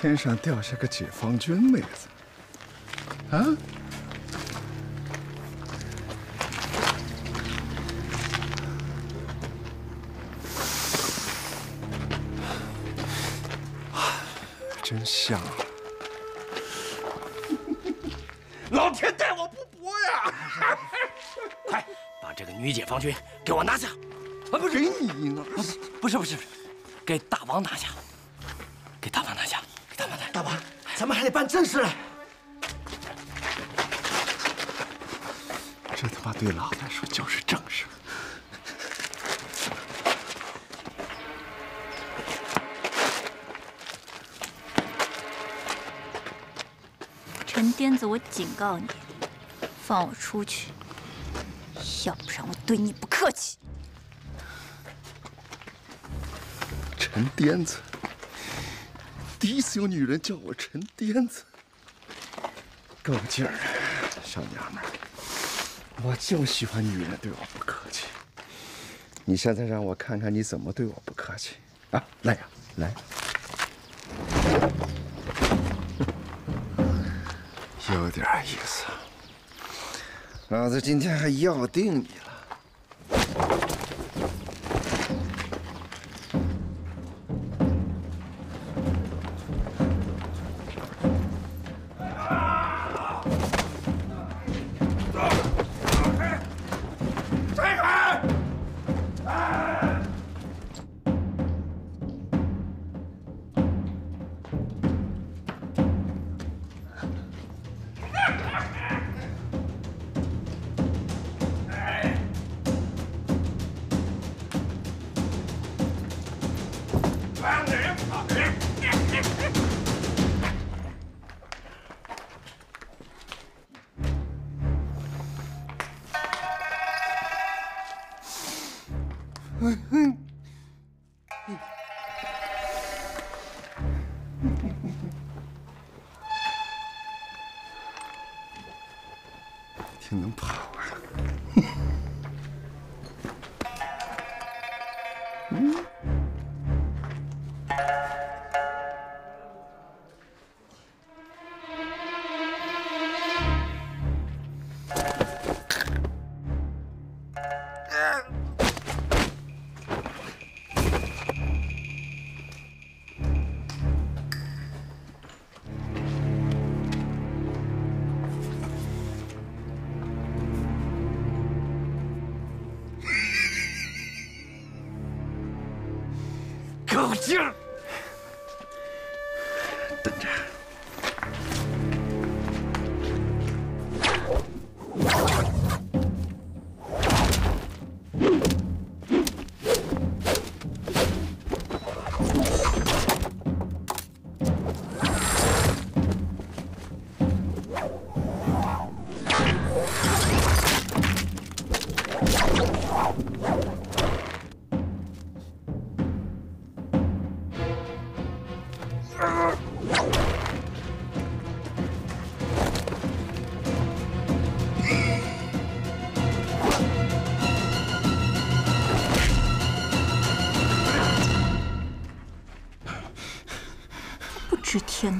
天上掉下个解放军妹子，啊？真香！老天待我不薄呀！快把这个女解放军给我拿下！啊，不是给你呢？不是，不是，不是，给大王拿下！得办正事来！这他妈对老子来说就是正事。陈癫子，我警告你，放我出去，要不然我对你不客气。陈癫子，第一次有女人叫我陈癫子，够劲儿，小娘们儿，我就喜欢女人对我不客气。你现在让我看看你怎么对我不客气啊！来呀，来。有点意思，老子今天还要定你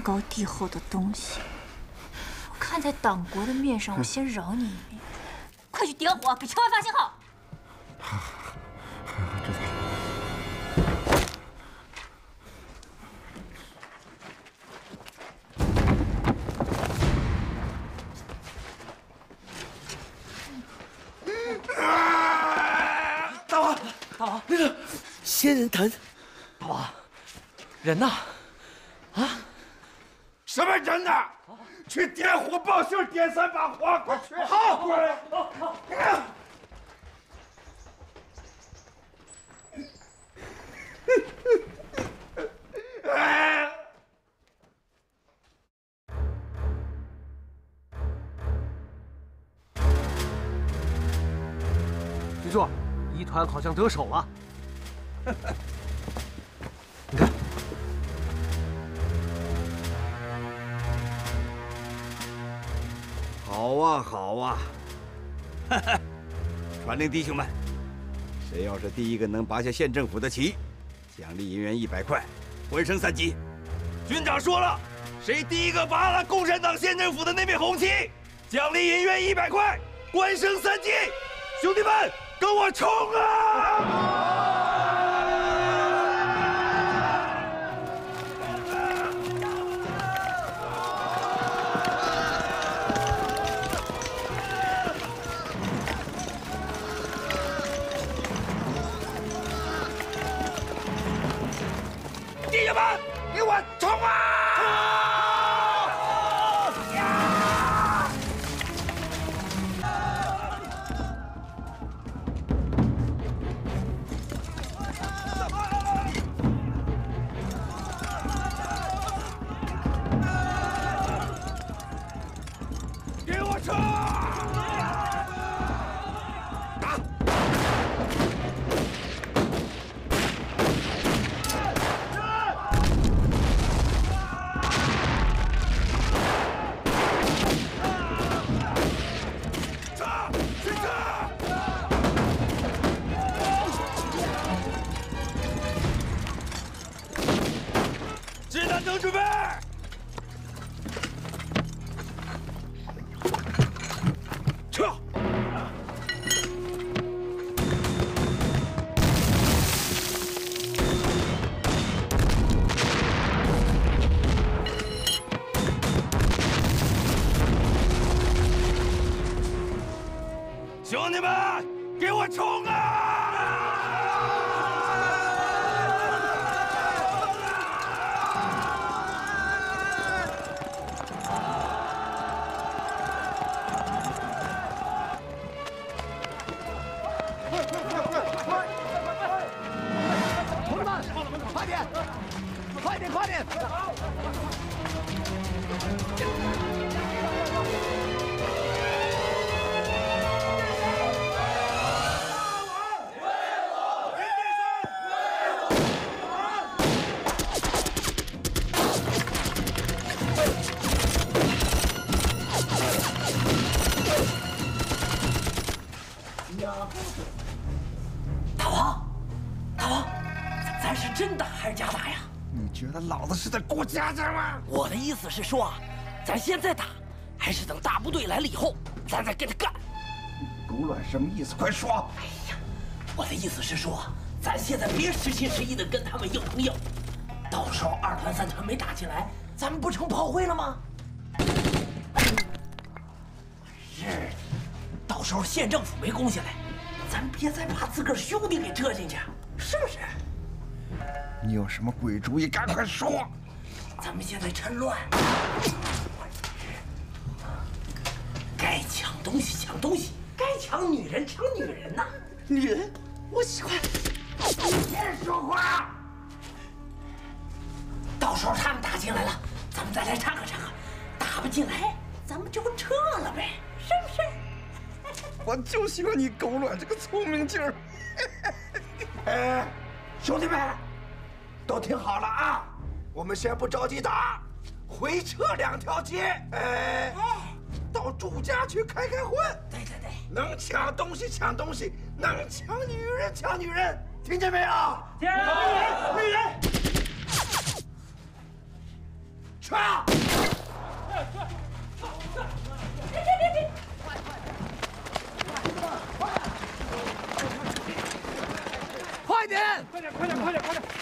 高地厚的东西，我看在党国的面上，我先饶你一命。快去点火，给千万发信号。知道了。大王，大王，那个仙人藤，大王，人呢？啊？什么人呐？去点火报信，点三把火，快去！好，过来。哎局座，一团好像得手了。好啊，好啊！传令弟兄们，谁要是第一个能拔下县政府的旗，奖励银元一百块，官升三级，军长说了，谁第一个拔了共产党县政府的那面红旗，奖励银元一百块，官升三级。兄弟们，跟我冲啊！家家吗？我的意思是说啊，咱现在打，还是等大部队来了以后，咱再跟他干？狗卵什么意思？快说！哎呀，我的意思是说，咱现在别实心实意的跟他们硬碰硬，到时候二团三团没打起来，咱们不成炮灰了吗？是，到时候县政府没攻下来，咱别再把自个儿兄弟给折进去，是不是？你有什么鬼主意？赶快说！咱们现在趁乱，该抢东西抢东西，该抢女人抢女人呐！女人，我喜欢。别说话！到时候他们打进来了，咱们再来掺和掺和；打不进来，咱们就撤了呗，是不是？我就喜欢你狗卵这个聪明劲儿！哎，兄弟们，都听好了啊！我们先不着急打，回撤两条街，哎，到朱家去开开荤。对对对，能抢东西抢东西，能抢女人抢女人，听见没有？听见。女人，去！快点！注意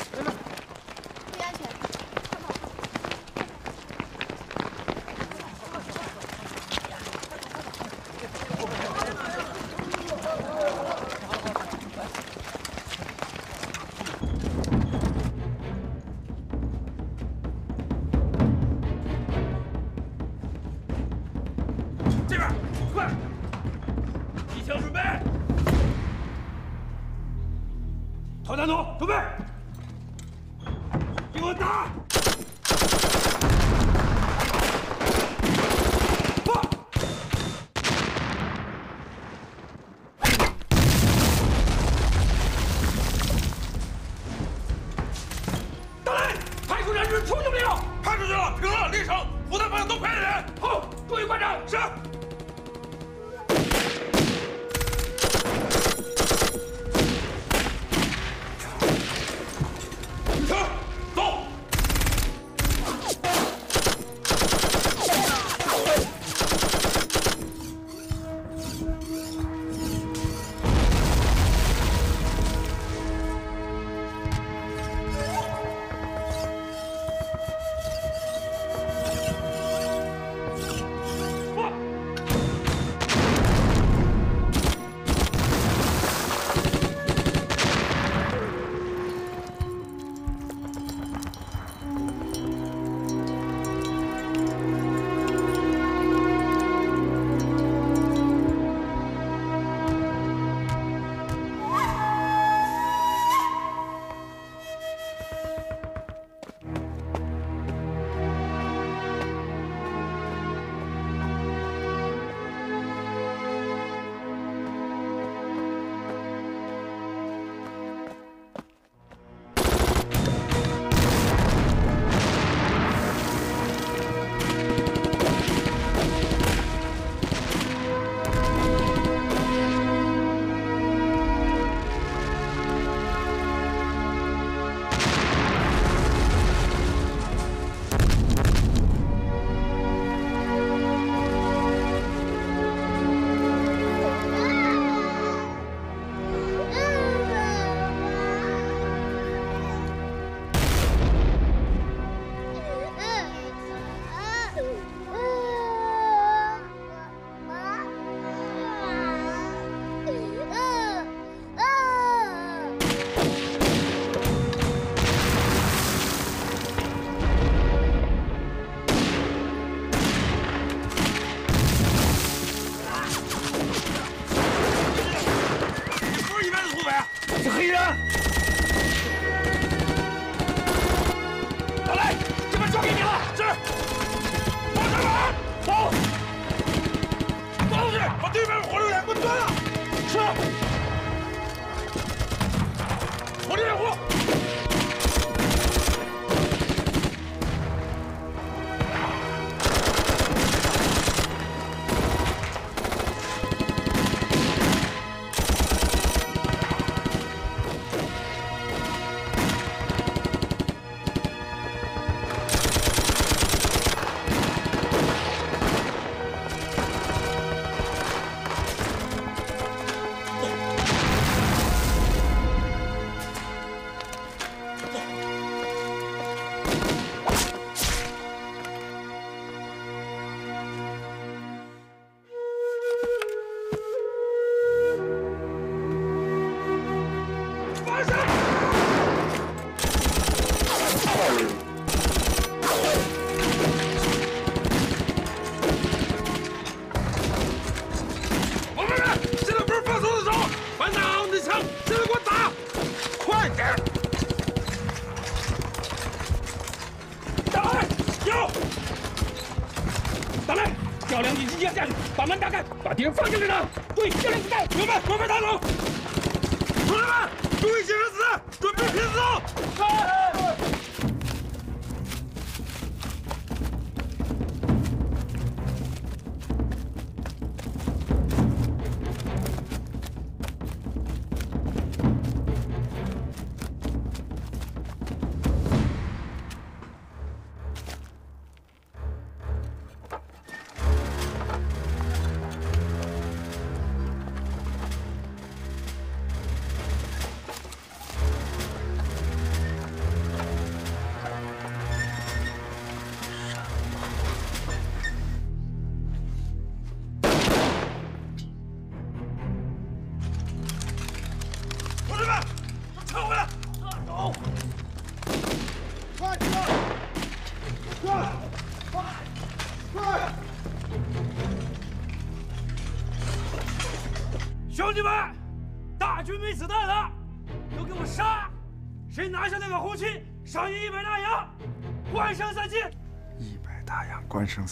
志们，注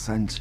三级。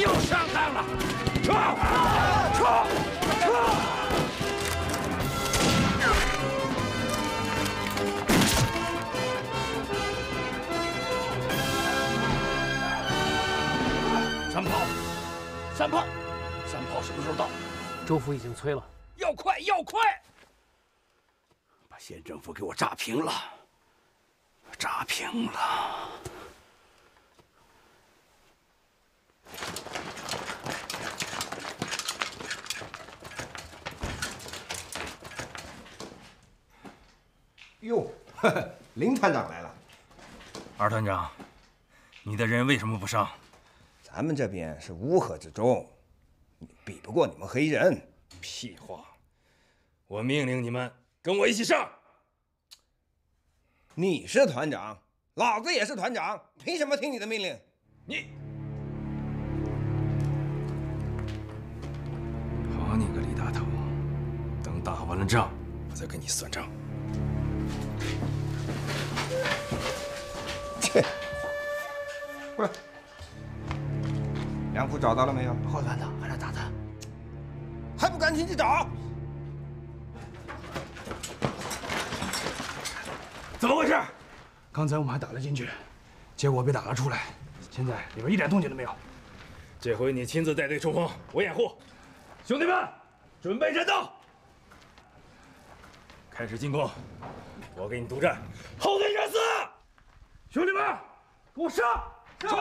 又上当了！撤！撤！撤！山炮，山炮，山炮什么时候到？州府已经催了。要快，要快！把县政府给我炸平了，炸平了！哟，林团长来了。二团长，你的人为什么不上？咱们这边是乌合之众，比不过你们黑人。屁话！我命令你们跟我一起上。你是团长，老子也是团长，凭什么听你的命令？你，好你个李大头！等打完了仗，我再跟你算账。切！过来，梁父找到了没有？后团长还在打探。还不赶紧去找！怎么回事？刚才我们还打了进去，结果被打了出来，现在里边一点动静都没有。这回你亲自带队冲锋，我掩护。兄弟们，准备战斗，开始进攻！我给你督战，后退战死！兄弟们，给我上！上！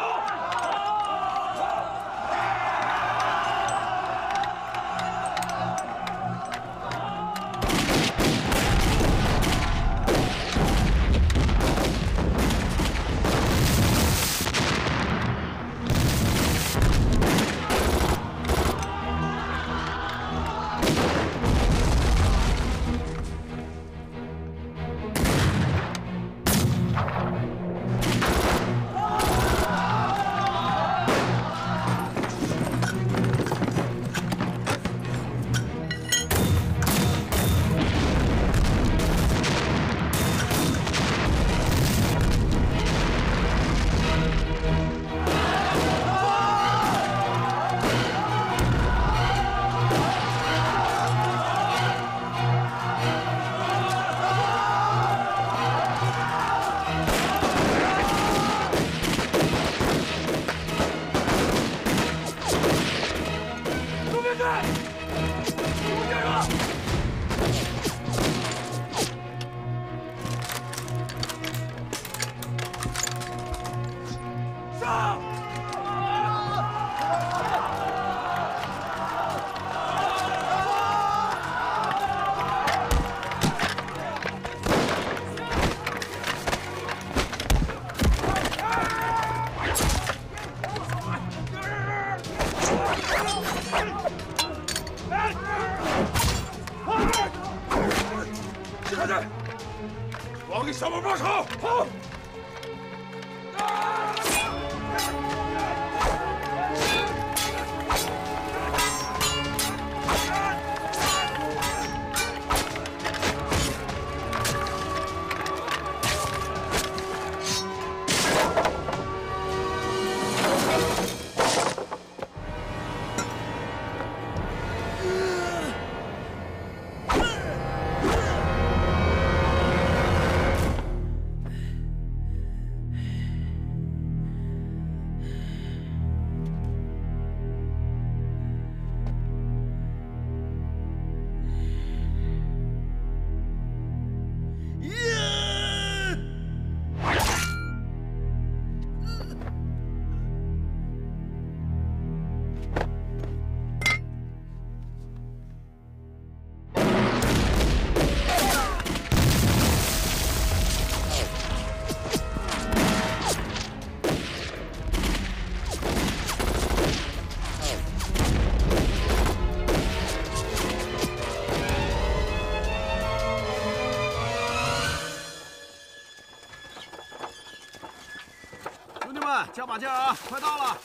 把劲儿啊！快到了。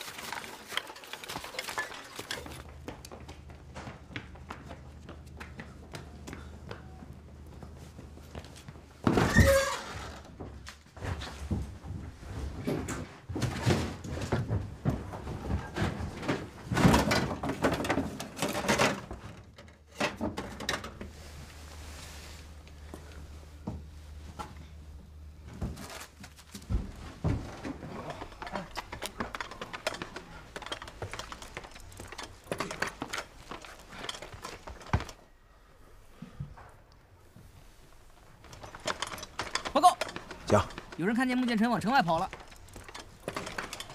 报告，讲，有人看见穆剑臣往城外跑了。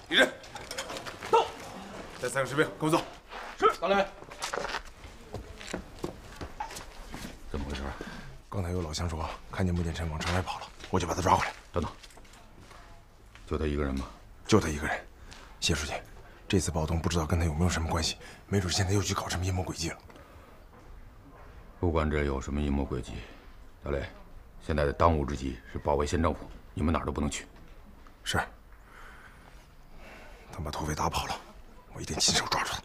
立正，到，带三个士兵跟我走。是，大雷。怎么回事？刚才有老乡说看见穆剑臣往城外跑了，我就把他抓回来。等等，就他一个人吗？就他一个人。谢书记，这次暴动不知道跟他有没有什么关系，没准现在又去搞什么阴谋诡计了。不管这有什么阴谋诡计，大雷，现在的当务之急是保卫县政府，你们哪儿都不能去。是。他把土匪打跑了，我一定亲手抓住他。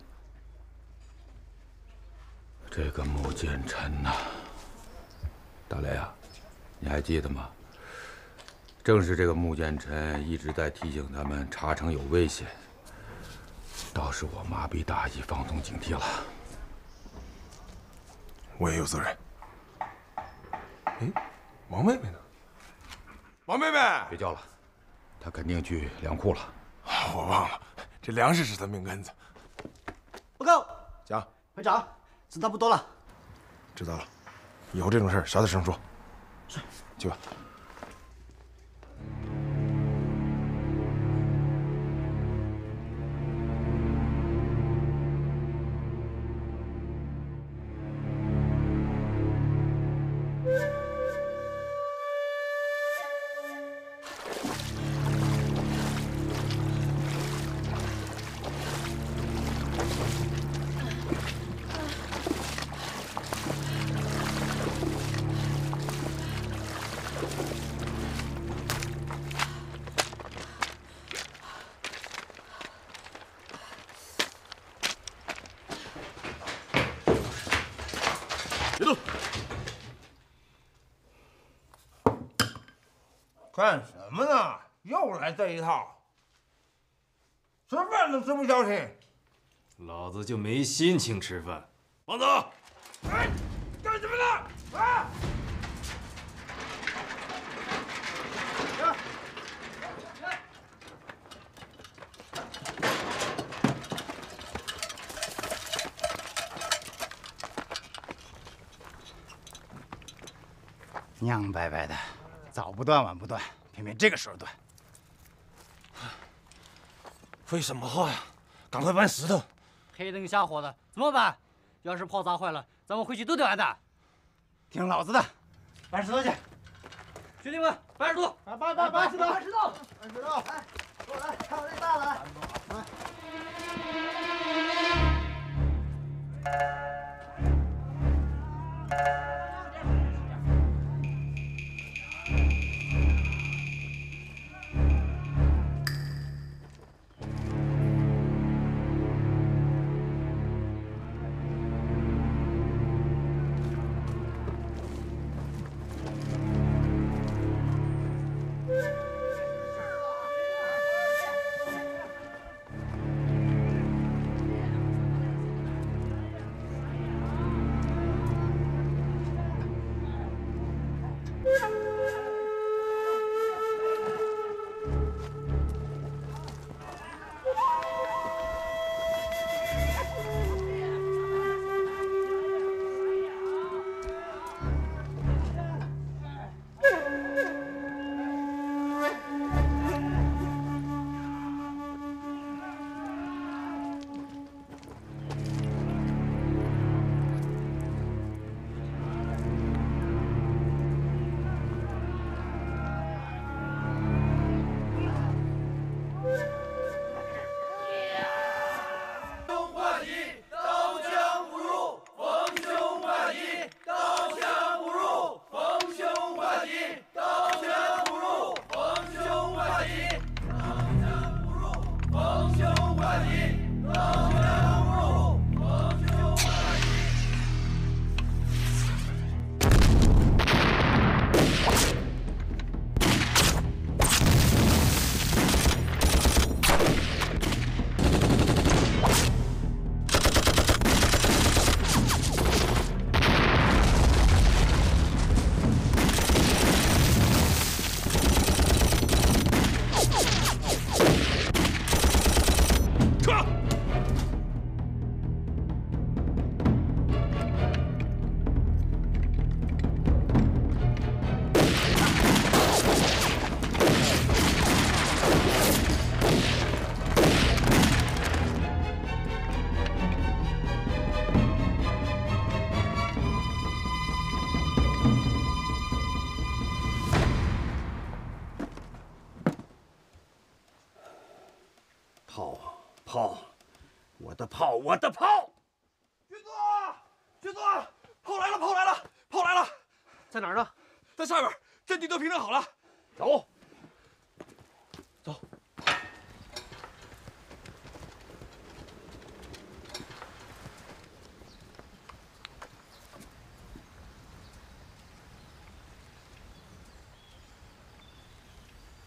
这个穆剑臣呐，大雷啊，你还记得吗？正是这个穆剑臣一直在提醒他们茶城有危险，倒是我麻痹大意，放松警惕了。我也有责任。哎，王妹妹呢？王妹妹，别叫了，她肯定去粮库了。我忘了，这粮食是她命根子。报告，讲，排长，子弹不多了。知道了，以后这种事儿小点声说。是，去吧。子就没心情吃饭。王总，哎，干什么呢？啊！娘白白的，早不断晚不断，偏偏这个时候断。废什么话呀！赶快搬石头。黑灯瞎火的，怎么办？要是炮砸坏了，咱们回去都得完蛋。听老子的，搬石头去。兄弟们，搬石头！搬搬搬搬石头！搬石头！搬石头！哎，给我来，看我这大的来。炮，我的炮！军座，军座，炮来了，炮来了，炮来了，在哪儿呢？在下边，阵地都平整好了。走，走。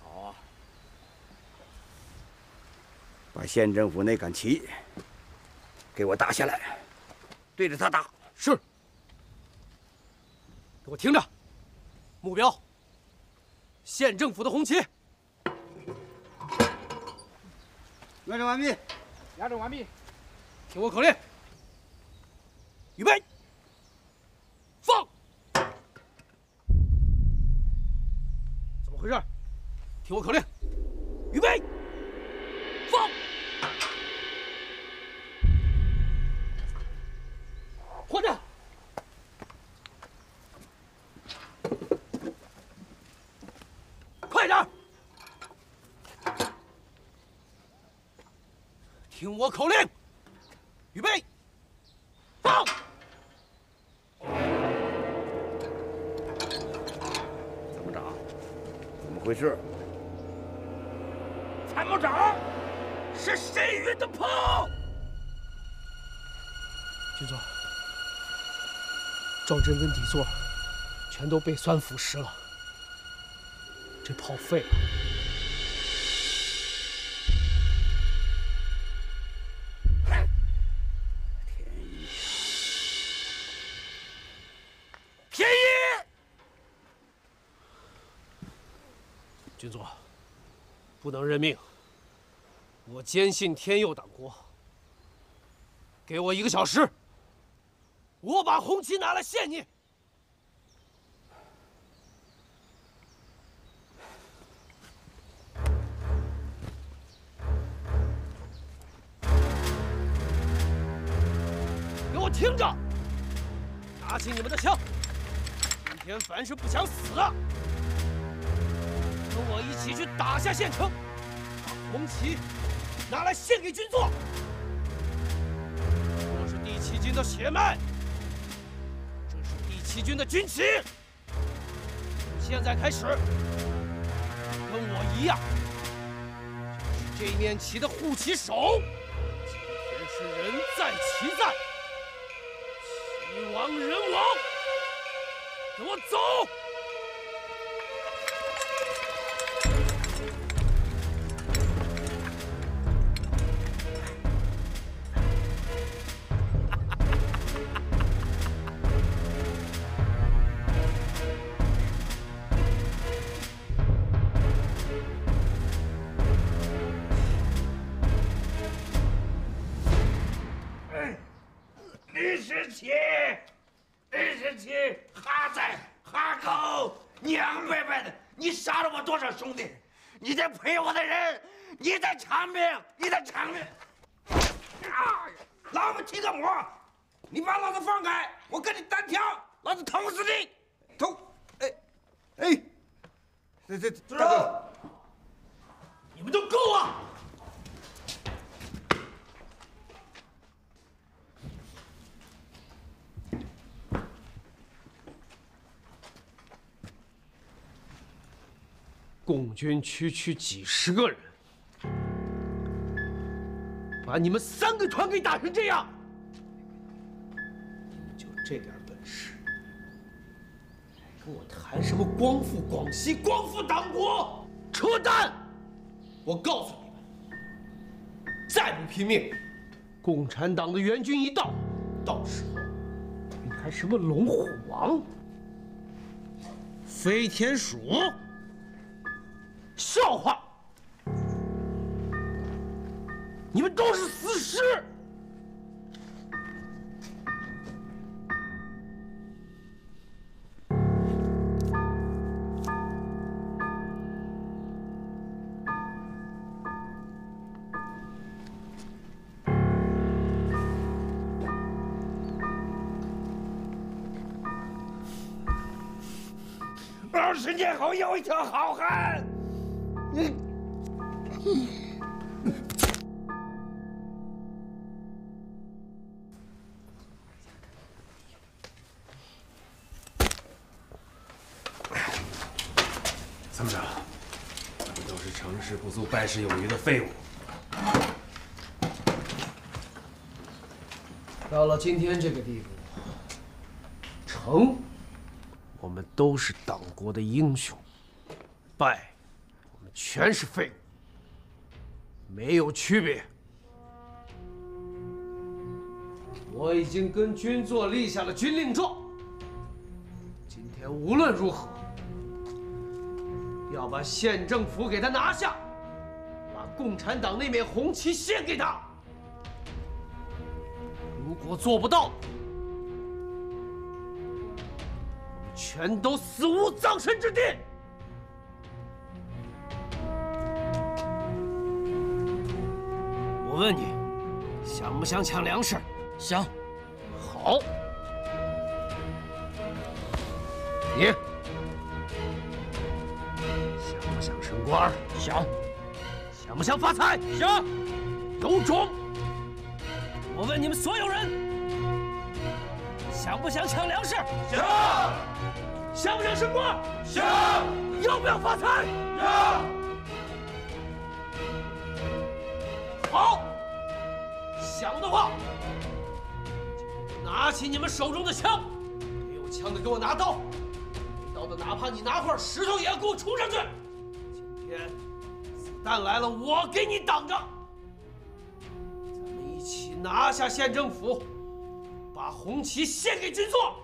好啊，把县政府那杆旗给我打下来，对着他打。是。给我听着，目标。县政府的红旗。完成完毕。压准完毕。听我口令。预备。放。怎么回事？听我口令。我口令，预备，放！参谋长，怎么回事？参谋长，是谁运的炮？军座，撞针跟底座全都被酸腐蚀了。这炮废了。认命。我坚信天佑党国。给我一个小时，我把红旗拿来献你。给我听着，拿起你们的枪！今天凡是不想死的，跟我一起去打下县城，红旗拿来献给军座。我是第七军的血脉，这是第七军的军旗。现在开始，跟我一样，就是这面旗的护旗手。今天是人在旗在。亡人亡，给我走！军区区几十个人，把你们三个团给打成这样，你们就这点本事，还跟我谈什么光复广西、光复党国？扯淡！我告诉你们，再不拼命，共产党的援军一到，到时候你还什么龙虎王、飞天鼠？不足败事有余的废物。到了今天这个地步，成，我们都是党国的英雄；败，我们全是废物，没有区别。我已经跟军座立下了军令状，今天无论如何，要把县政府给他拿下，把共产党那面红旗献给他。如果做不到，全都死无葬身之地。我问你，想不想抢粮食？想。好。你想不想升官？想。想不想发财？想。有种！我问你们所有人，想不想抢粮食？想。想不想升官？想。要不要发财？要。好，想的话，拿起你们手中的枪，没有枪的给我拿刀，没刀的哪怕你拿块石头也要给我冲上去。今天子弹来了，我给你挡着。咱们一起拿下县政府，把红旗献给军座。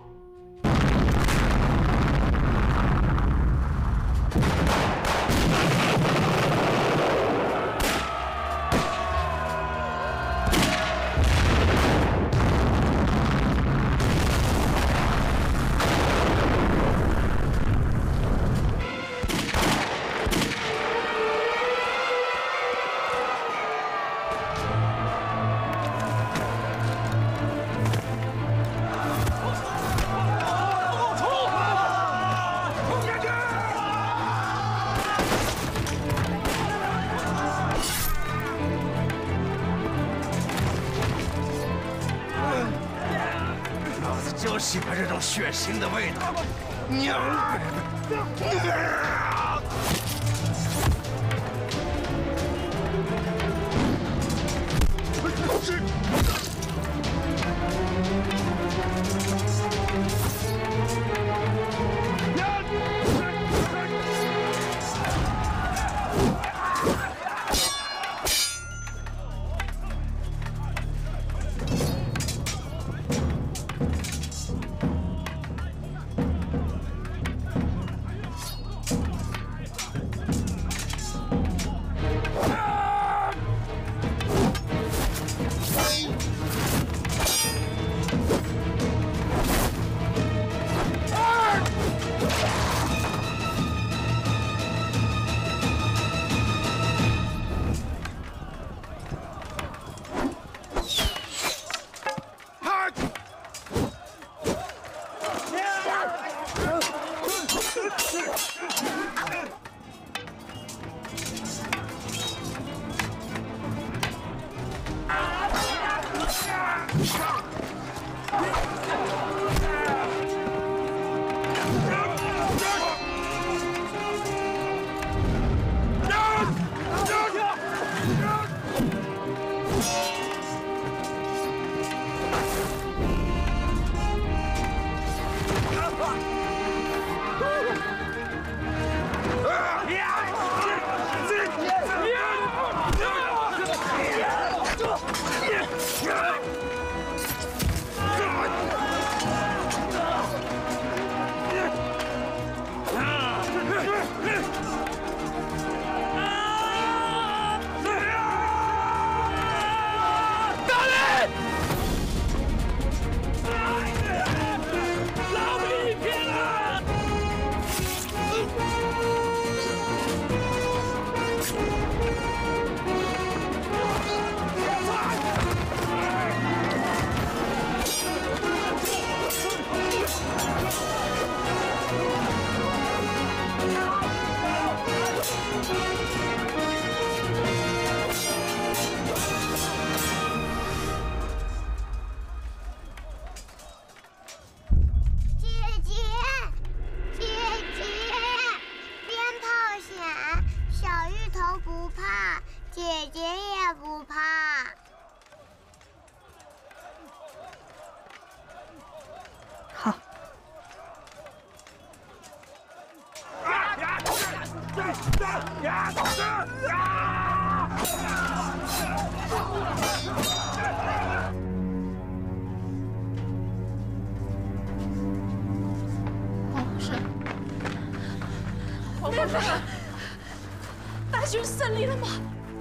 了吗？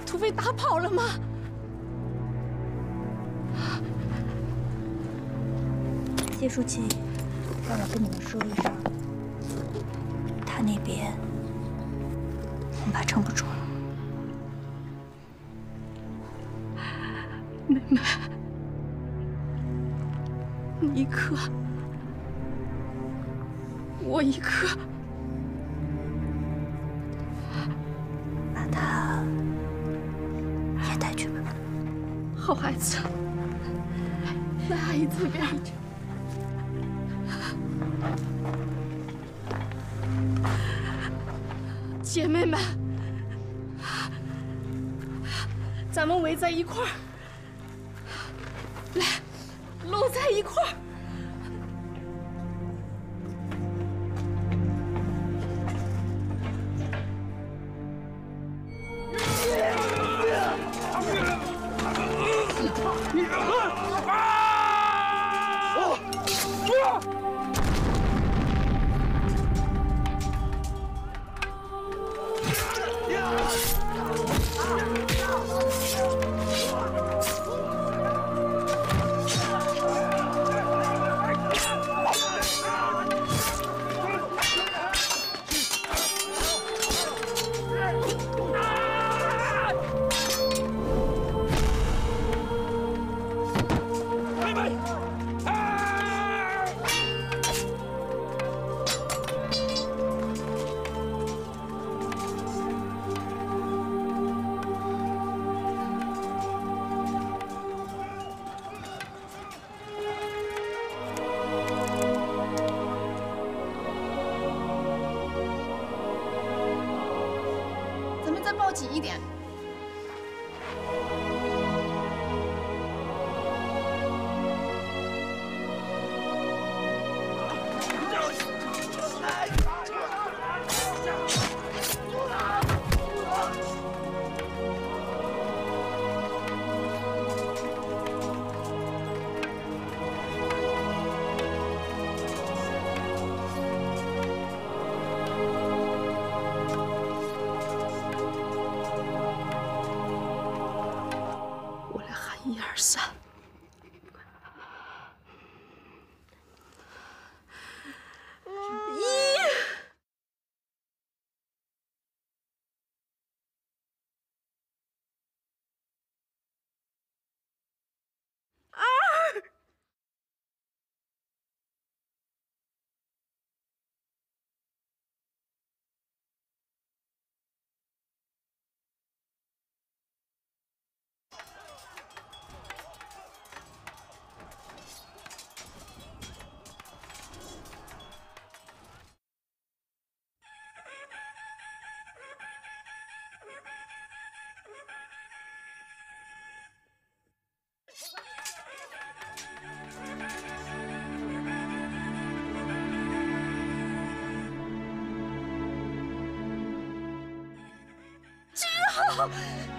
土匪打跑了吗？谢书记，让我跟你们说一声，他那边恐怕撑不住了。妹妹，你一颗，我一颗。好孩子，来阿姨这边。姐妹们，咱们围在一块儿，来，搂在一块儿。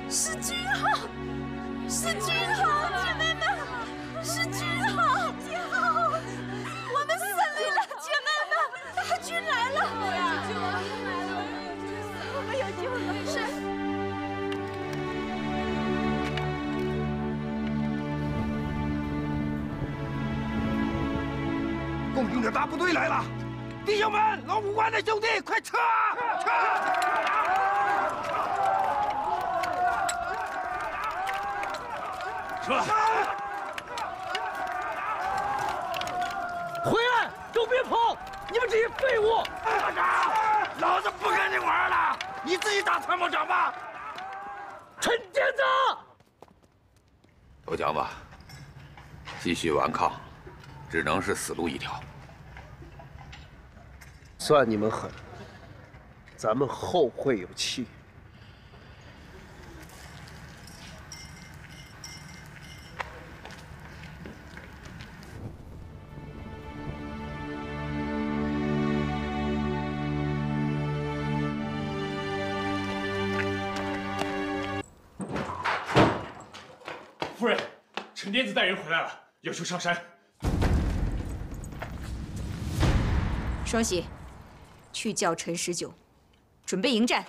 是君豪，是君豪，姐妹们，是君豪，君豪，我们胜利了，姐妹们，大军来了，我们有救了，是。共军的大部队来了，弟兄们，老五关的兄弟，快！撤！撤！回来，都别跑！你们这些废物！大长，老子不跟你玩了，你自己打参谋长吧。陈天子，投降吧，继续顽抗，只能是死路一条。算你们狠，咱们后会有期。回来了，要求上山。双喜，去叫陈十九，准备迎战。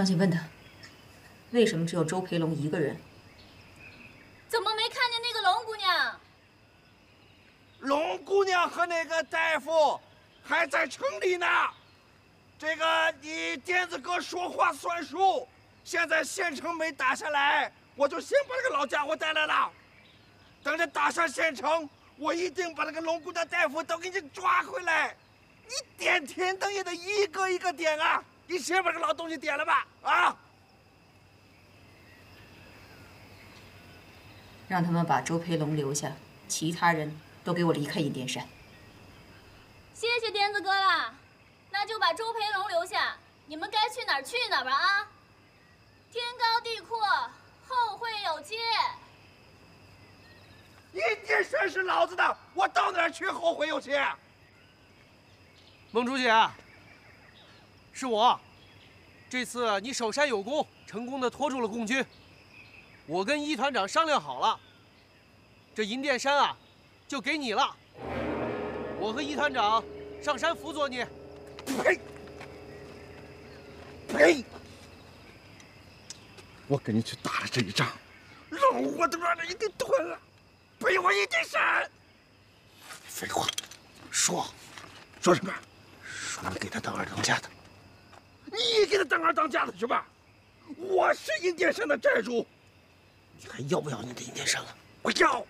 双喜问他，为什么只有周培龙一个人？怎么没看见那个龙姑娘？龙姑娘和那个大夫还在城里呢。这个你癫子哥说话算数，现在县城没打下来，我就先把这个老家伙带来了。等着打下县城，我一定把那个龙姑娘大夫都给你抓回来。你点天灯也得一个一个点啊！你先把这老东西点了吧，啊！让他们把周培龙留下，其他人都给我离开银殿山。谢谢癫子哥了，那就把周培龙留下，你们该去哪儿去哪儿吧啊！天高地阔，后会有期。银殿山是老子的，我到哪儿去后会有期？孟主姐，是我。这次你守山有功，成功的拖住了共军。我跟一团长商量好了，这银殿山啊，就给你了。我和一团长上山辅佐你。呸！呸！我跟你去打了这一仗，老我都让人给吞了，赔我一点山。废话，说，说什么？说你给他当二当家的。你给他当二当家的去吧？我是银殿山的寨主，你还要不要你的银殿山了？我要。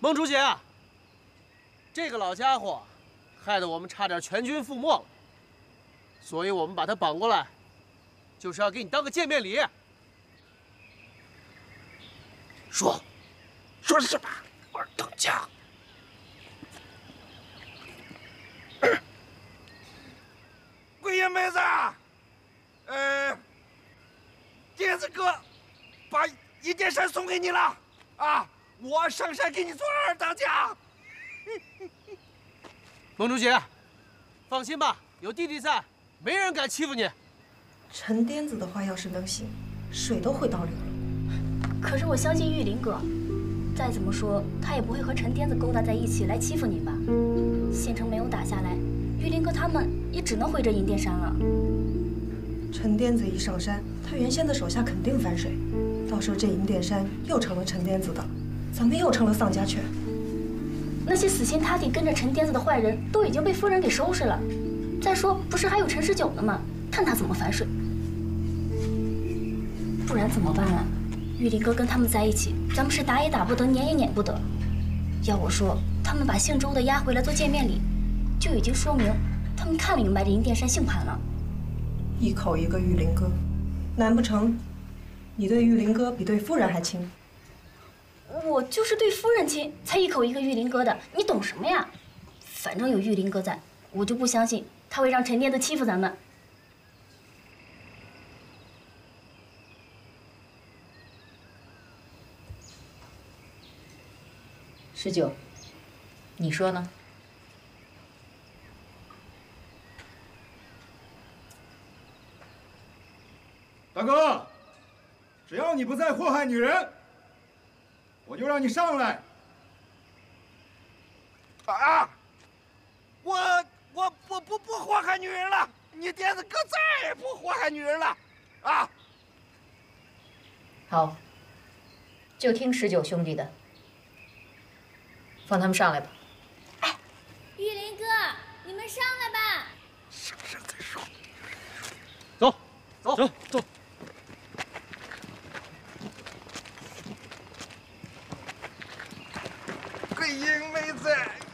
孟竹姐，这个老家伙，害得我们差点全军覆没了，所以我们把他绑过来，就是要给你当个见面礼。说，说什么？二当家。桂英妹子，呃，癫子哥把银殿山送给你了，啊，我上山给你做二当家。孟主姐，放心吧，有弟弟在，没人敢欺负你。陈癫子的话要是能行，水都会倒流。可是我相信玉林哥，再怎么说他也不会和陈癫子勾搭在一起来欺负你吧？县城没有打下来，玉林哥他们也只能回这银殿山了。陈癫子一上山，他原先的手下肯定反水，到时候这银殿山又成了陈癫子的，咱们又成了丧家犬。那些死心塌地跟着陈癫子的坏人都已经被夫人给收拾了，再说不是还有陈十九呢吗？看他怎么反水。不然怎么办啊？玉林哥跟他们在一起，咱们是打也打不得，撵也撵不得。要我说，他们把姓周的押回来做见面礼，就已经说明他们看明白这银殿山姓盘了。一口一个玉林哥，难不成你对玉林哥比对夫人还亲？我就是对夫人亲，才一口一个玉林哥的，你懂什么呀？反正有玉林哥在，我就不相信他会让陈癫子欺负咱们。十九，你说呢？大哥，只要你不再祸害女人，我就让你上来。啊！我我我不不祸害女人了，你爹子哥再也不祸害女人了，啊！好，就听十九兄弟的，放他们上来吧。哎玉林哥，你们上来吧。上山再说。走，走，走，走。英妹子，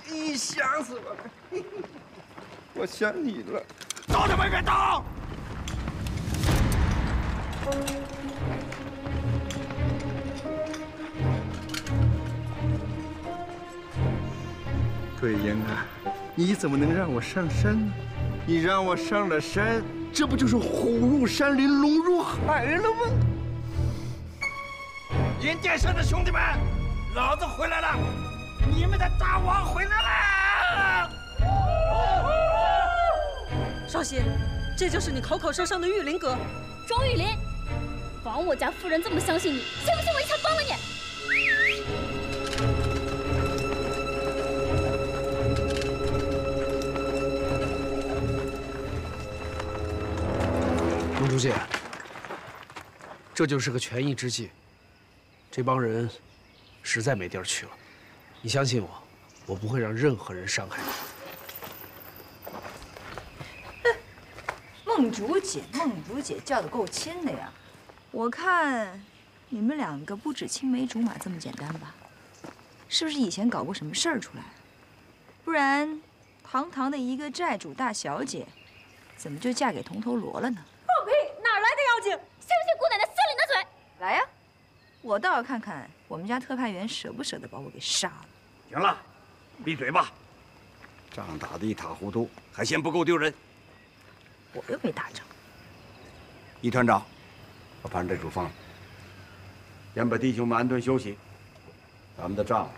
你想死我了！我想你了。到他们那边桂！鬼英啊，你怎么能让我上山呢？你让我上了山，这不就是虎入山林、龙入海了吗？云剑山的兄弟们，老子回来了！你们的大王回来了！少熙，这就是你口口声声的玉林阁，庄玉林。枉我家夫人这么相信你，信不信我一枪崩了你？龙书记，这就是个权宜之计。这帮人实在没地儿去了，你相信我，我不会让任何人伤害你。梦竹姐，梦竹姐叫的够亲的呀！我看你们两个不止青梅竹马这么简单吧？是不是以前搞过什么事儿出来？不然，堂堂的一个寨主大小姐，怎么就嫁给铜头罗了呢？放屁！哪来的妖精？信不信姑奶奶撕了你的嘴？来呀！我倒要看看我们家特派员舍不舍得把我给杀了。行了，闭嘴吧！仗打得一塌糊涂，还嫌不够丢人？我又没打仗。一团长，把潘寨主放了，先把弟兄们安顿休息。咱们的账，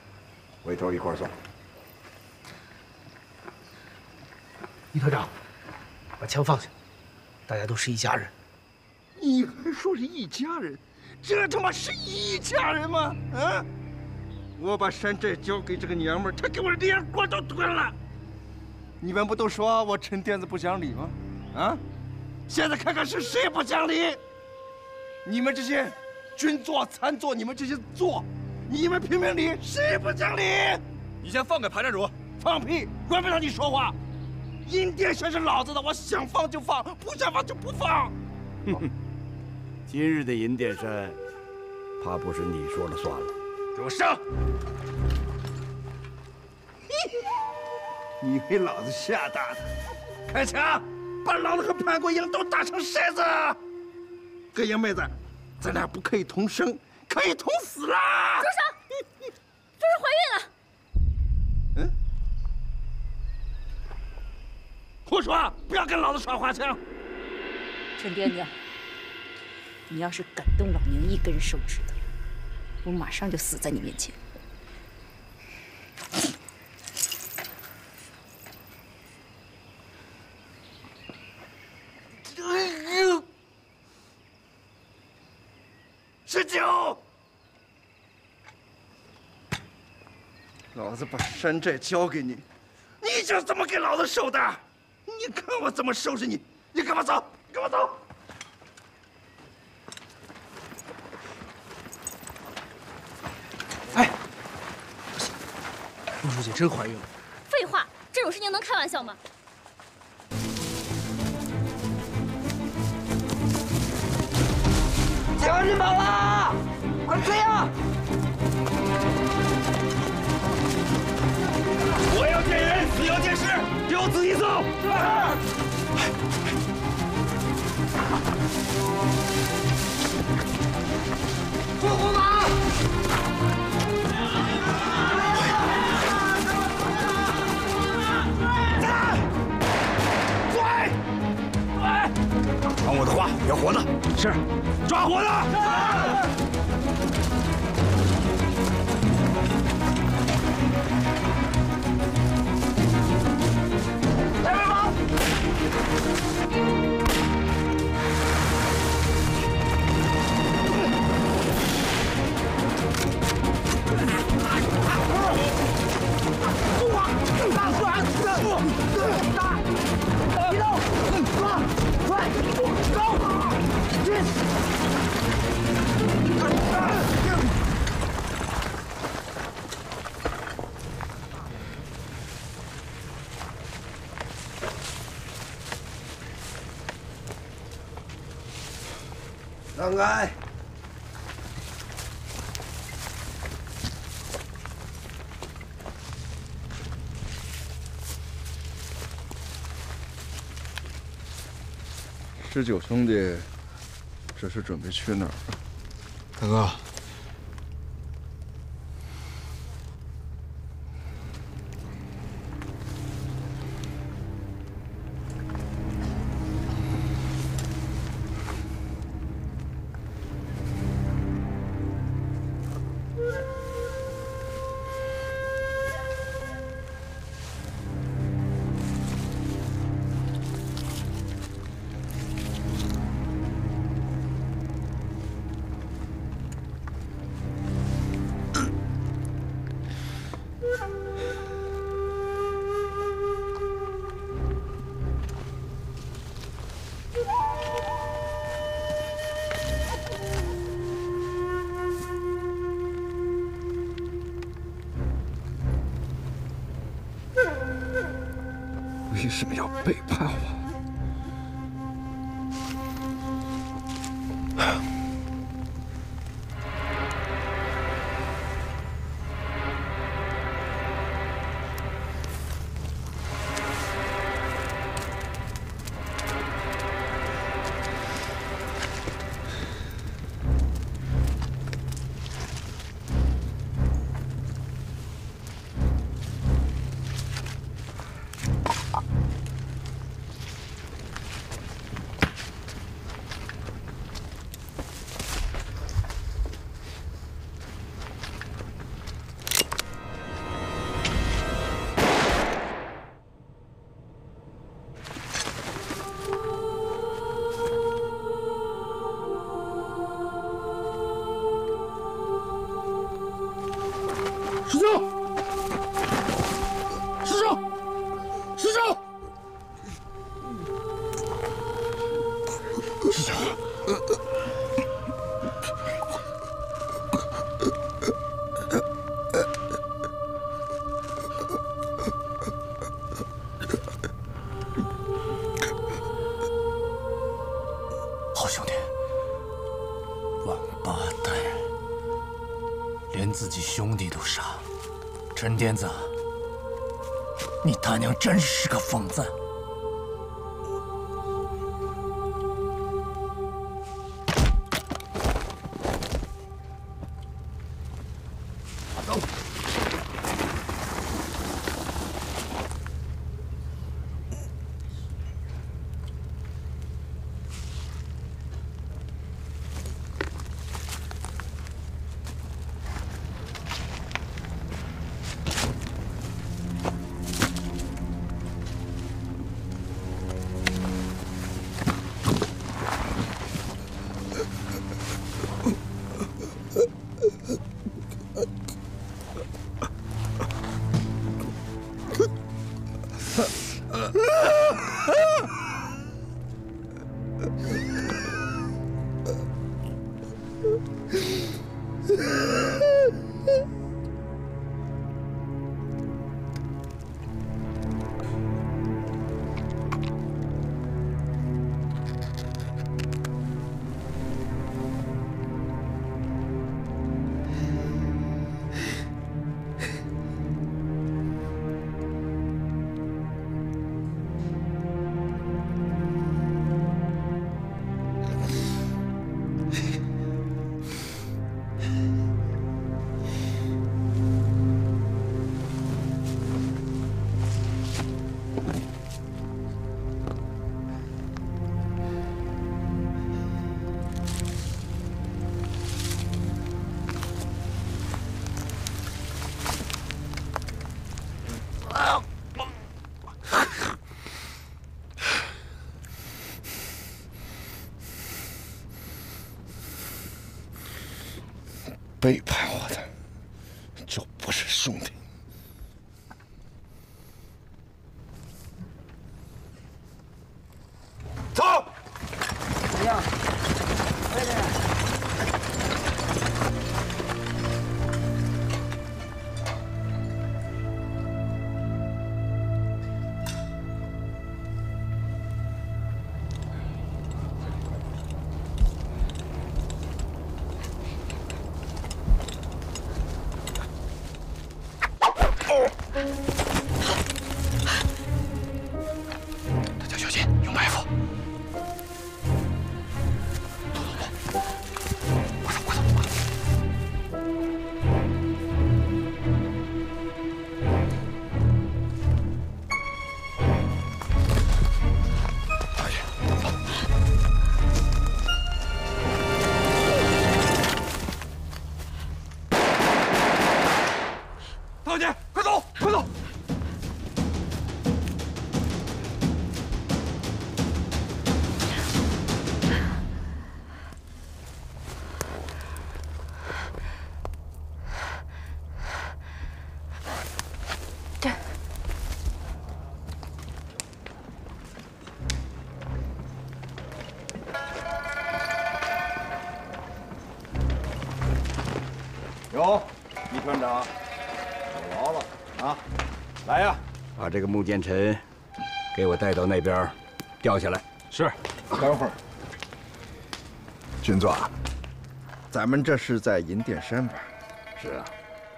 回头一块算。一团长，把枪放下，大家都是一家人。你还说是一家人？这他妈是一家人吗？啊！我把山寨交给这个娘们儿，她给我连锅都端了。你们不都说我陈甸子不讲理吗？啊！现在看看是谁不讲理？你们这些军座、参座，你们这些座，你们评评理，谁不讲理？你先放开盘寨主！放屁！管不着你说话。阴殿山是老子的，我想放就放，不想放就不放。今日的银殿山，怕不是你说了算了。给我上！你以为老子吓大的？开枪！把老子和潘国英都打成筛子！桂英妹子，咱俩不可以同生，可以同死啦！住手！夫人怀孕了。嗯？胡说！不要跟老子耍花枪！陈甸子，你要是敢动老娘一根手指头，我马上就死在你面前。十九，老子把山寨交给你，你想怎么给老子守的？你看我怎么收拾你！你跟我走，跟我走！陆书记真怀孕了？废话，这种事情能开玩笑吗？将军跑了，快追啊！我要见人，死要见尸，丢此一奏。出红马！要活的。是，抓活的。来人吧！张开！十九兄弟，这是准备去哪儿？大哥。鞭子你他娘真是个疯子。就不是兄弟。这个穆剑臣给我带到那边吊下来。是。等会儿，军座，咱们这是在银殿山吧？是啊。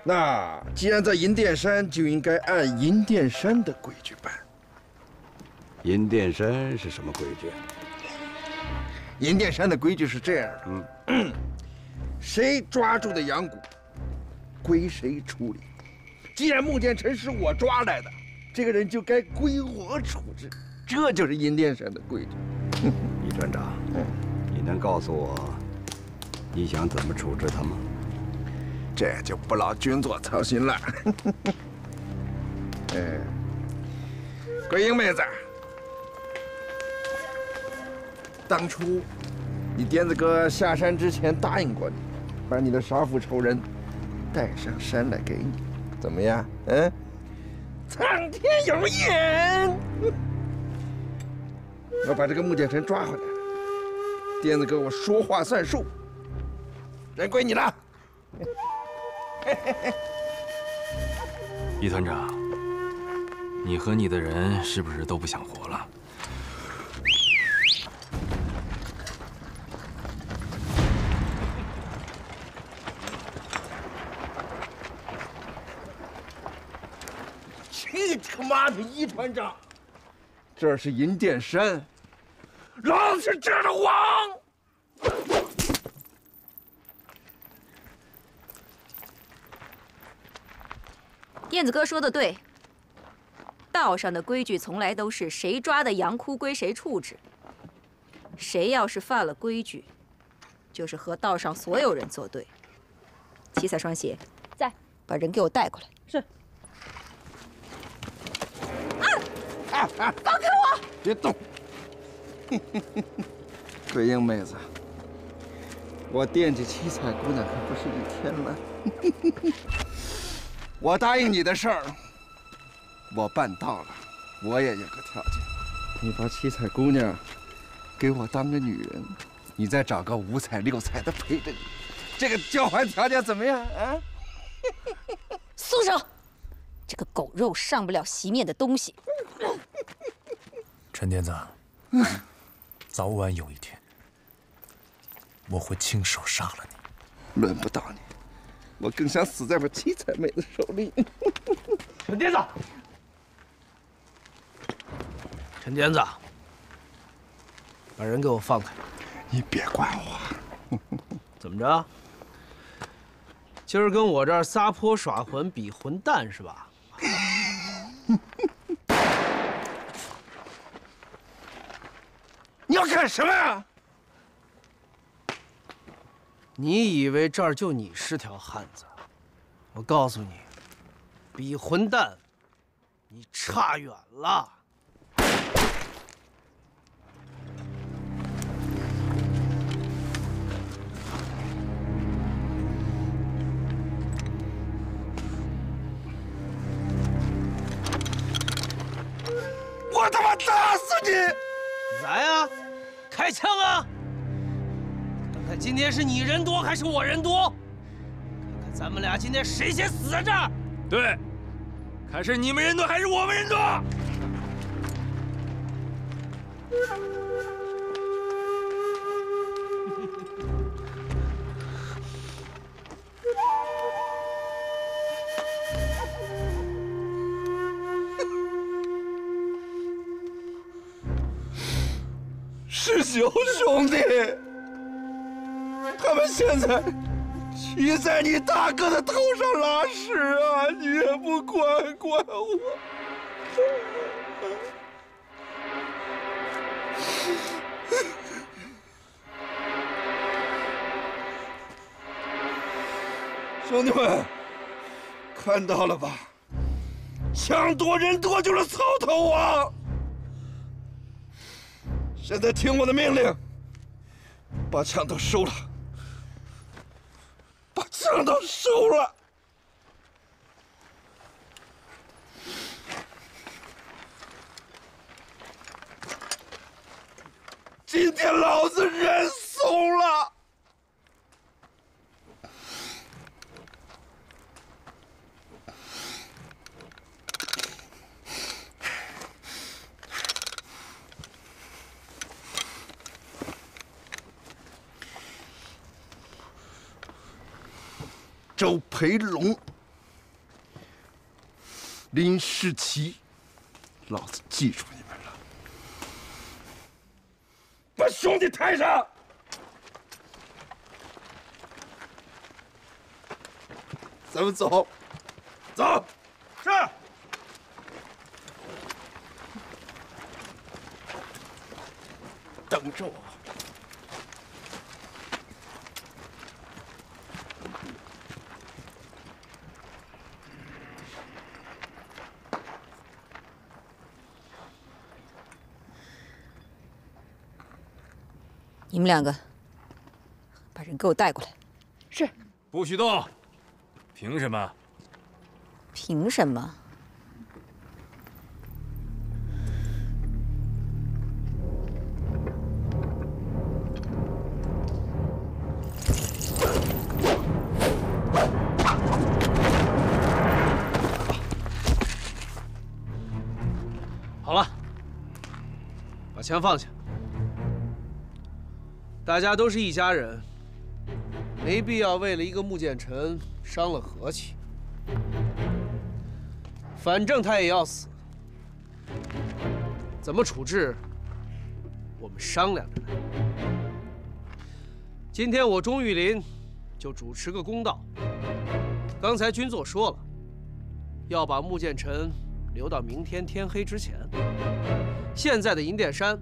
那既然在银殿山，就应该按银殿山的规矩办。银殿山是什么规矩？银殿山的规矩是这样的：嗯，谁抓住的羊骨，归谁处理。既然穆剑臣是我抓来的，这个人就该归我处置，这就是阴殿山的规矩。李团长，你能告诉我，你想怎么处置他吗？这就不劳军座操心了。哎，桂英妹子，当初你癫子哥下山之前答应过你，把你的杀父仇人带上山来给你，怎么样？嗯？苍天有眼，我把这个穆剑臣抓回来了。癫子哥，我说话算数，人归你了。易团长，你和你的人是不是都不想活了？去他妈的，一团长！这是银殿山，老子是这儿的王。燕子哥说的对，道上的规矩从来都是谁抓的羊窟归谁处置。谁要是犯了规矩，就是和道上所有人作对。七彩双鞋在，把人给我带过来。是。放开我！别动！桂英妹子，我惦记七彩姑娘可不是一天了。我答应你的事儿，我办到了。我也有个条件，你把七彩姑娘给我当个女人，你再找个五彩六彩的陪着你。这个交换条件怎么样啊？松手！这个狗肉上不了席面的东西！陈癫子，早晚有一天，我会亲手杀了你。轮不到你。我更想死在我七彩妹的手里。陈癫子，陈癫子，把人给我放开！你别管我。怎么着？今儿跟我这儿撒泼耍混比混蛋是吧？你要干什么呀？你以为这儿就你是条汉子？我告诉你，比混蛋，你差远了。我他妈打死你！来啊，开枪啊！看看今天是你人多还是我人多？看看咱们俩今天谁先死在这儿？对，看是你们人多还是我们人多？九兄弟，他们现在骑在你大哥的头上拉屎啊！你也不管管我。兄弟们，看到了吧？枪多人多就是草头王。现在听我的命令，把枪都收了，把枪都收了。今天老子认怂了。周培龙、林世奇，老子记住你们了。把兄弟抬上！咱们走，走。是。等着我。你们两个把人给我带过来。是。不许动！凭什么？凭什么？好了，把枪放下。大家都是一家人，没必要为了一个穆剑臣伤了和气。反正他也要死，怎么处置，我们商量着来。今天我钟玉林就主持个公道。刚才军座说了，要把穆剑臣留到明天天黑之前。现在的银殿山，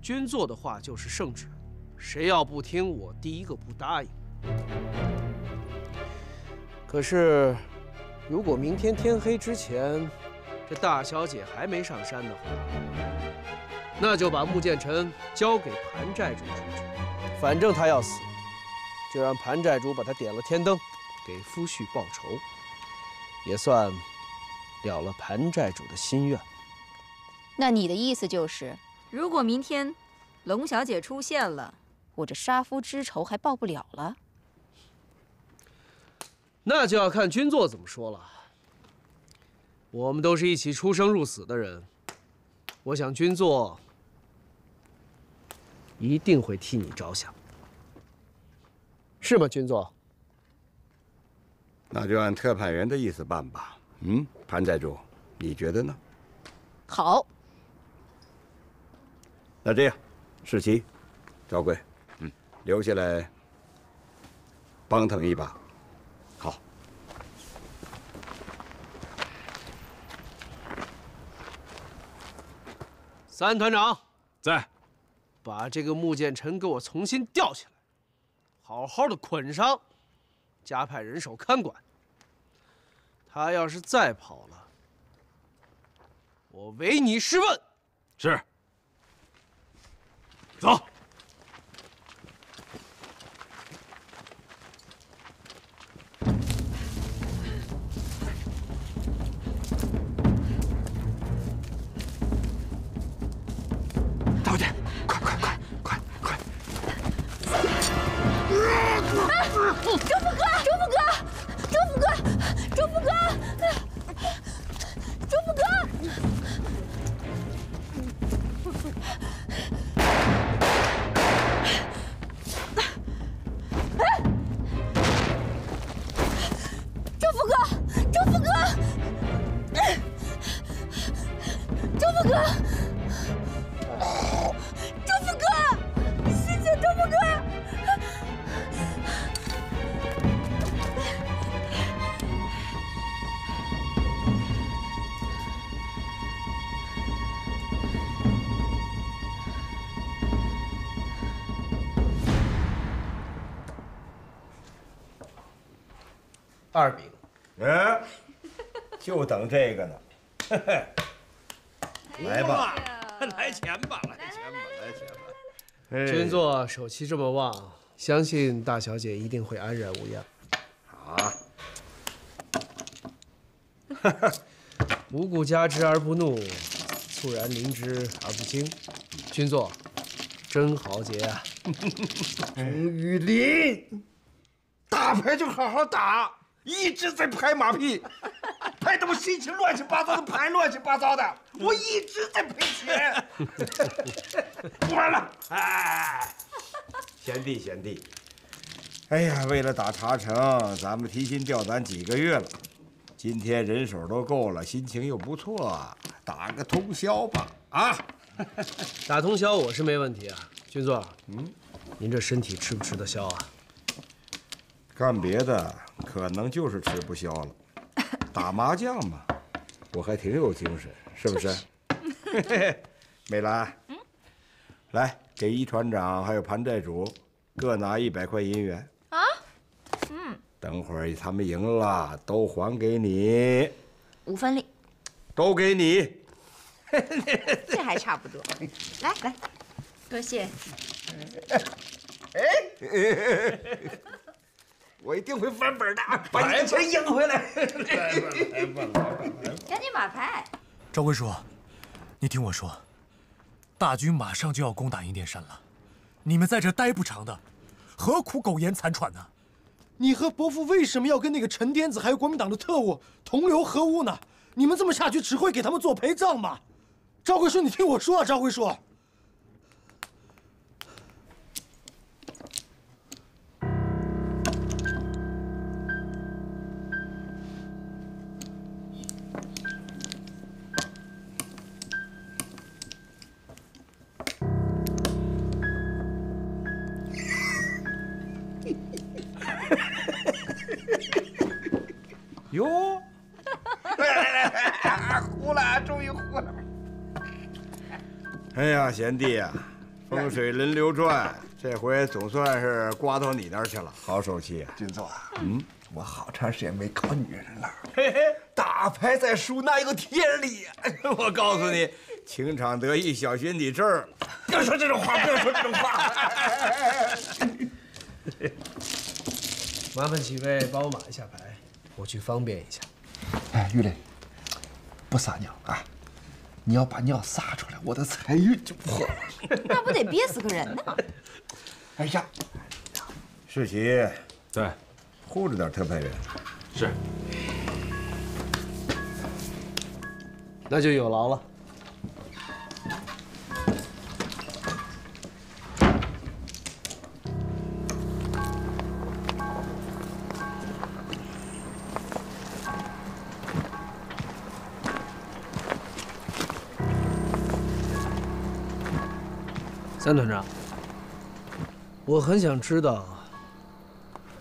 军座的话就是圣旨。谁要不听，我第一个不答应。可是，如果明天天黑之前，这大小姐还没上山的话，那就把穆剑臣交给盘寨主处置。反正他要死，就让盘寨主把他点了天灯，给夫婿报仇，也算了了盘寨主的心愿。那你的意思就是，如果明天龙小姐出现了？我这杀夫之仇还报不了了，那就要看军座怎么说了。我们都是一起出生入死的人，我想军座一定会替你着想，是吗，军座？那就按特派员的意思办吧。嗯，潘寨主，你觉得呢？好。那这样，世奇、赵贵。留下来帮他们一把，好。三团长在，把这个穆建臣给我重新吊起来，好好的捆上，加派人手看管。他要是再跑了，我唯你是问。是。走。二饼，嗯，就等这个呢。来吧，来钱吧，来钱吧，来钱吧。军座手气这么旺，相信大小姐一定会安然无恙。好。五谷加之而不怒，猝然临之而不惊。军座，真豪杰啊！钟雨林，打牌就好好打，一直在拍马屁，拍的我心情乱七八糟的，拍乱七八糟的，我一直在赔钱。不玩了，哎，贤弟贤弟，哎呀，为了打茶城，咱们提心吊胆几个月了。今天人手都够了，心情又不错，打个通宵吧！啊，打通宵我是没问题啊，军座。嗯，您这身体吃不吃得消啊？干别的可能就是吃不消了，打麻将嘛，我还挺有精神，是不是？美兰，嗯，来给一船长还有盘寨主各拿一百块银元。啊？嗯，等会儿他们赢了，都还给你，五分利，都给你。这还差不多。来来，多谢。哎，我一定会翻本的，把你的钱赢回来。赶紧码牌。赵贵叔，你听我说，大军马上就要攻打银殿山了，你们在这待不长的，何苦苟延残喘呢？你和伯父为什么要跟那个陈癫子还有国民党的特务同流合污呢？你们这么下去，只会给他们做陪葬吗？赵贵叔，你听我说啊，赵贵叔。哟，来来来，糊了，终于糊了。哎呀，贤弟呀，风水轮流转，这回总算是刮到你那儿去了，好手气啊！军座，嗯，我好长时间没搞女人了。嘿嘿，打牌在输那有天理呀？我告诉你，情场得意，小心你这儿。不要说这种话，不要说这种话。麻烦几位帮我码一下牌，我去方便一下。哎，玉林，不撒尿啊！你要把尿撒出来，我的财运就破了。那不得憋死个人呢？哎呀，世奇，对，护着点特派员。是。那就有劳了。三团长，我很想知道，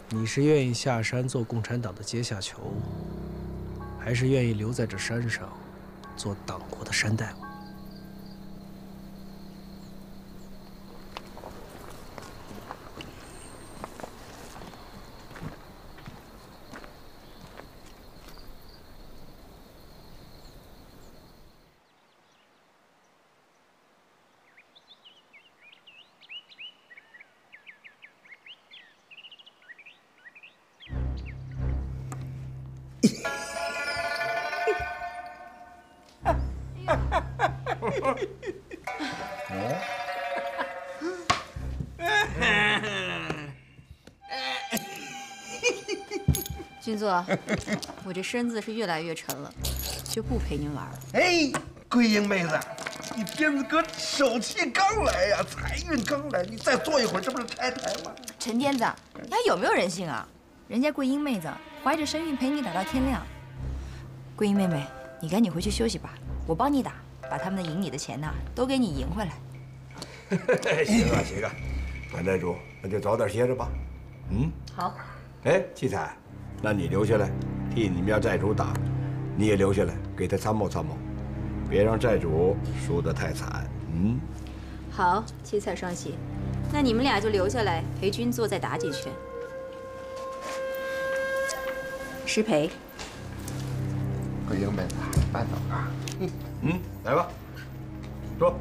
你是愿意下山做共产党的阶下囚，还是愿意留在这山上，做党国的山大王？我这身子是越来越沉了，就不陪您玩了。哎，桂英妹子，你癫子哥手气刚来呀，财运刚来，你再坐一会儿，这不是拆台吗？陈癫子，你还有没有人性啊？人家桂英妹子怀着身孕陪你打到天亮。桂英妹妹，你赶紧回去休息吧，我帮你打，把他们的赢你的钱呐都给你赢回来。行啊行啊，潘寨主，那就早点歇着吧。嗯，好。哎，七彩，那你留下来替你们家寨主打，你也留下来给他参谋参谋，别让寨主输得太惨。嗯，好，七彩双喜，那你们俩就留下来陪军座再打几圈。失陪。桂英妹子，慢走啊。嗯嗯，来吧，说。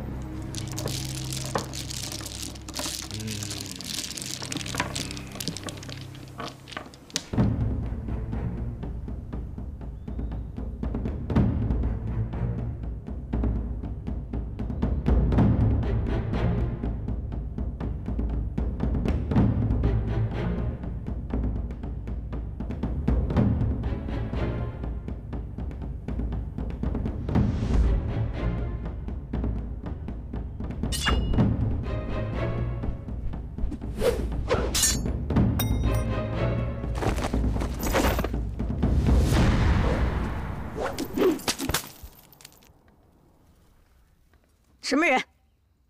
什么人？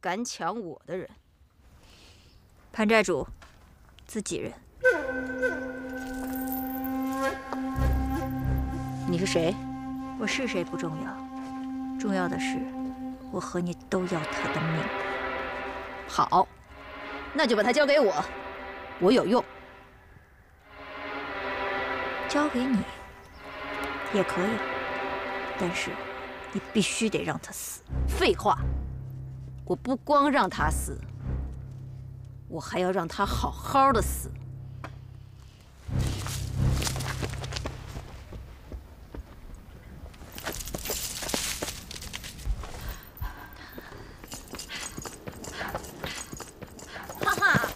敢抢我的人？潘寨主，自己人。你是谁？我是谁不重要，重要的是，我和你都要他的命。好，那就把他交给我，我有用。交给你也可以，但是你必须得让他死。废话，我不光让他死，我还要让他好好的死。哈哈，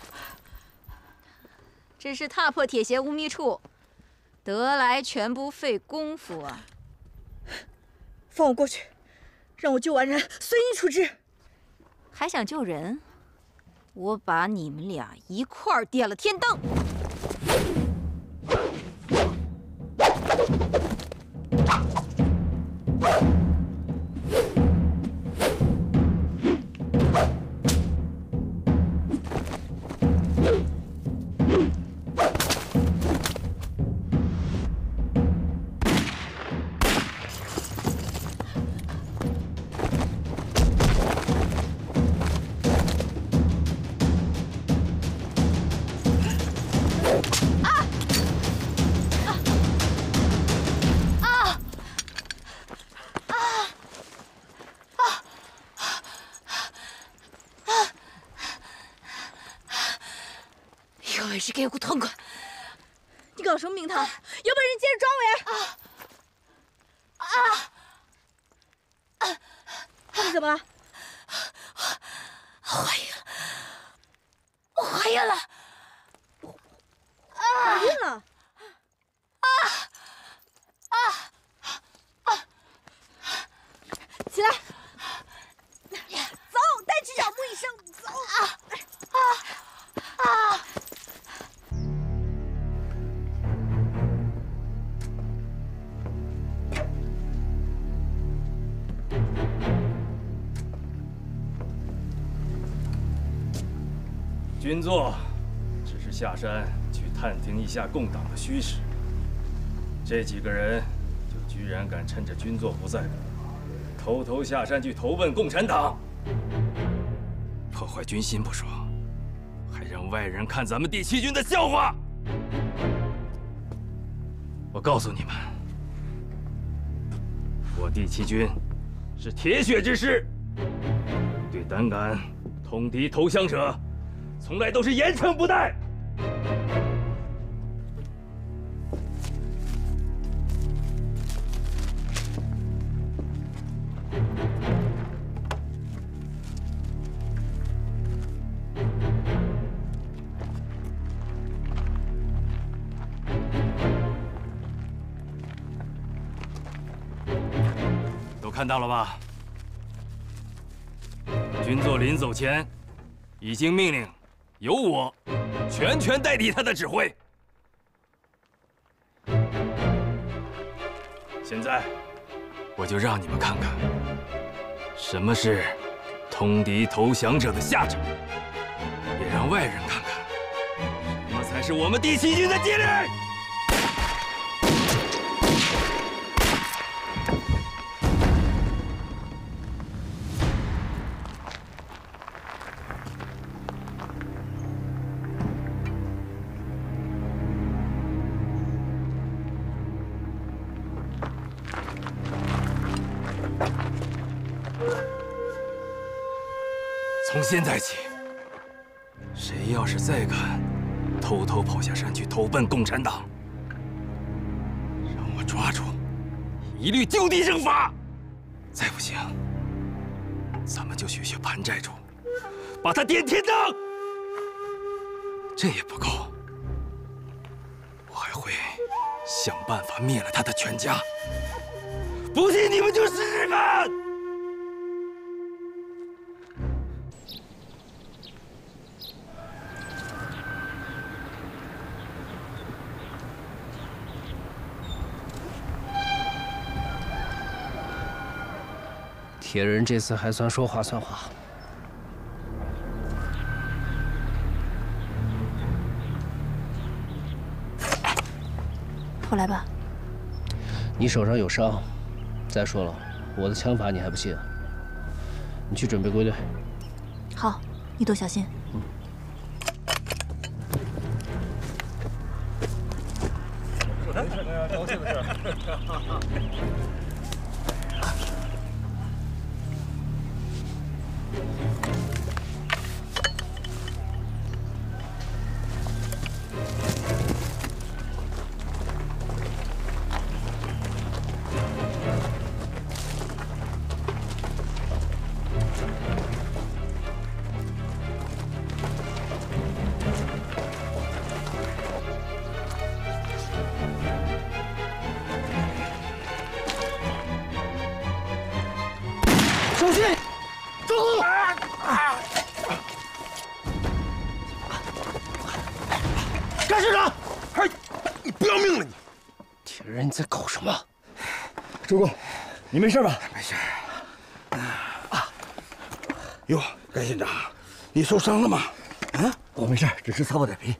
真是踏破铁鞋无觅处，得来全不费工夫啊！放我过去，让我救完人，随你处置。还想救人？我把你们俩一块儿点了天灯！起来！走，带去找穆医生。走！啊！啊！啊！军座只是下山去探听一下共党的虚实，这几个人就居然敢趁着军座不在，偷偷下山去投奔共产党，破坏军心不说，还让外人看咱们第七军的笑话。我告诉你们，我第七军是铁血之师，对胆敢通敌投降者。从来都是严惩不贷。看到了吧？军座临走前已经命令。由我全权代替他的指挥。现在，我就让你们看看，什么是通敌投降者的下场，也让外人看看，什么才是我们第七军的纪律。现在起，谁要是再敢偷偷跑下山去投奔共产党，让我抓住，一律就地正法。再不行，咱们就学学潘寨主，把他点天灯。这也不够，我还会想办法灭了他的全家。不信你们就试试看。铁人这次还算说话算话。我来吧。你手上有伤，再说了，我的枪法你还不信啊？你去准备归队。好，你多小心。没事吧？没事。啊！哟，甘县长，你受伤了吗？啊？我没事，只是擦破点皮。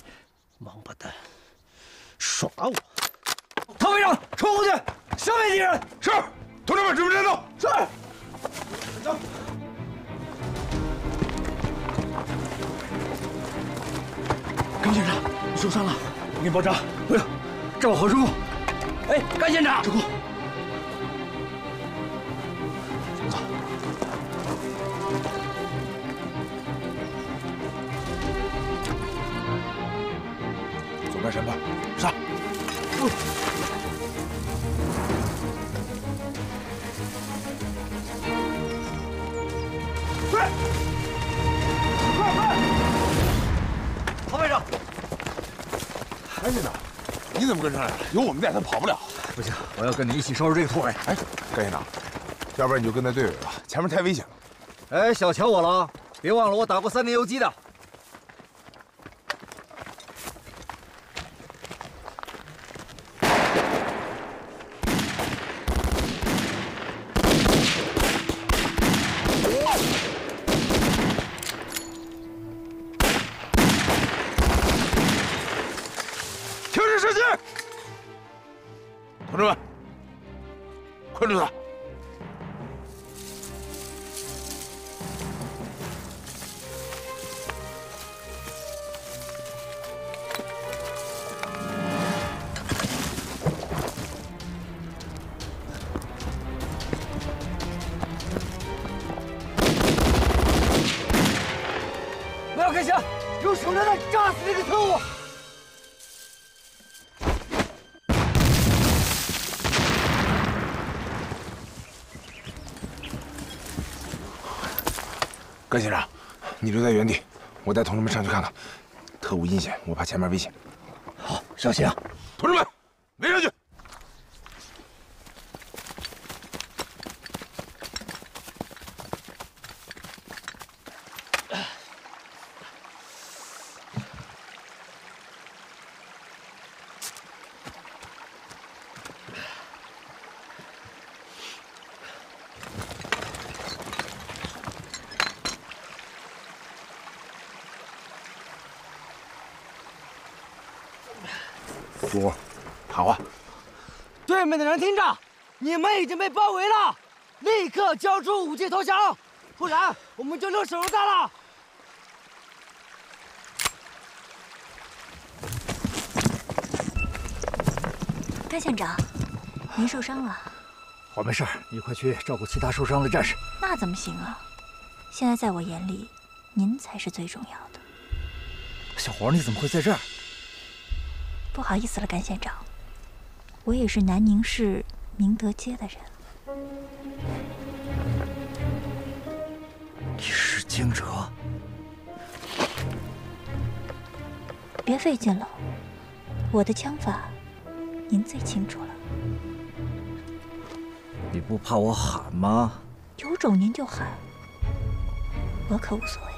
么跟上来了？有我们在，他跑不了。不行，我要跟你一起收拾这个土匪。哎，甘县长，要不然你就跟在队尾吧，前面太危险了。哎，小瞧我了啊！别忘了我打过三年游击的。困住他！白先生，你留在原地，我带同志们上去看看。特务阴险，我怕前面危险。好，小心啊！同志们，面的人听着，你们已经被包围了，立刻交出武器投降，不然我们就扔手榴弹了。甘县长，您受伤了？我没事，你快去照顾其他受伤的战士。那怎么行啊？现在在我眼里，您才是最重要的。小黄，你怎么会在这儿？不好意思了，甘县长，我也是南宁市明德街的人。你是惊蛰？别费劲了，我的枪法您最清楚了。你不怕我喊吗？有种您就喊，我可无所谓。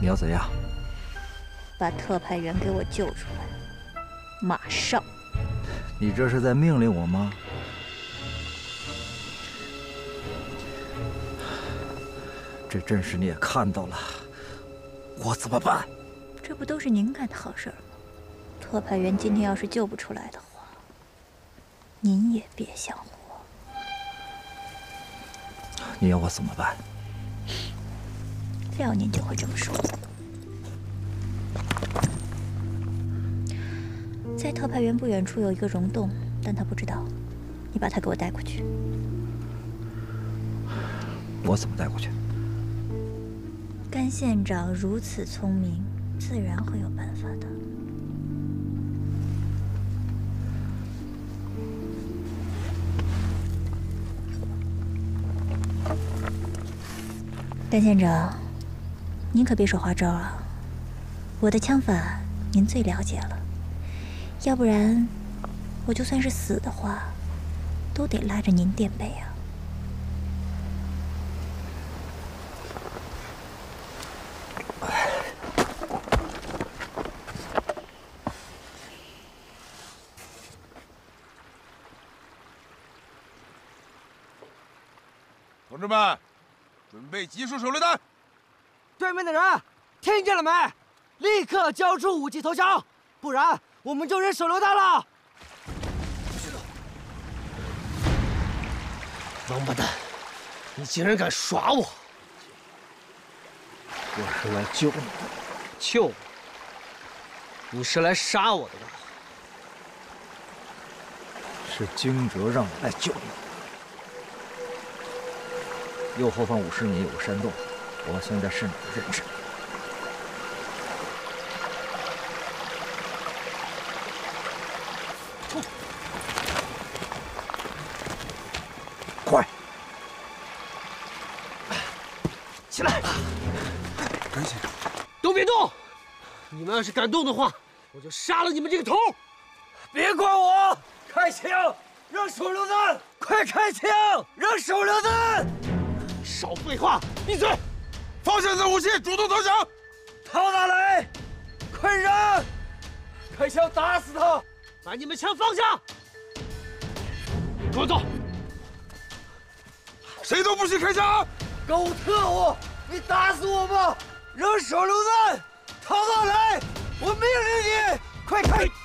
你要怎样？把特派员给我救出来，马上。你这是在命令我吗？这阵势你也看到了，我怎么办？这不都是您干的好事儿吗？特派员今天要是救不出来的话，您也别想活。你要我怎么办？廖宁就会这么说。在特派员不远处有一个溶洞，但他不知道。你把他给我带过去。我怎么带过去？甘县长如此聪明，自然会有办法的。甘县长，您可别耍花招啊！我的枪法您最了解了，要不然我就算是死的话，都得拉着您垫背啊！同志们，准备集束手榴弹。对面的人，听见了没？立刻交出武器投降，不然我们就扔手榴弹了。王八蛋，你竟然敢耍我！我是来救你的，救我！你是来杀我的吧？是惊蛰让我来救你。右后方五十米有个山洞，我现在是你的人质。要是敢动的话，我就杀了你们这个头！别管我！开枪！扔手榴弹！快开枪！扔手榴弹！少废话！闭嘴！放下你的武器，主动投降！陶大雷，快扔！开枪打死他！把你们枪放下！给我走！谁都不许开枪！狗特务，你打死我吧！扔手榴弹！陶大雷，我命令你，快开！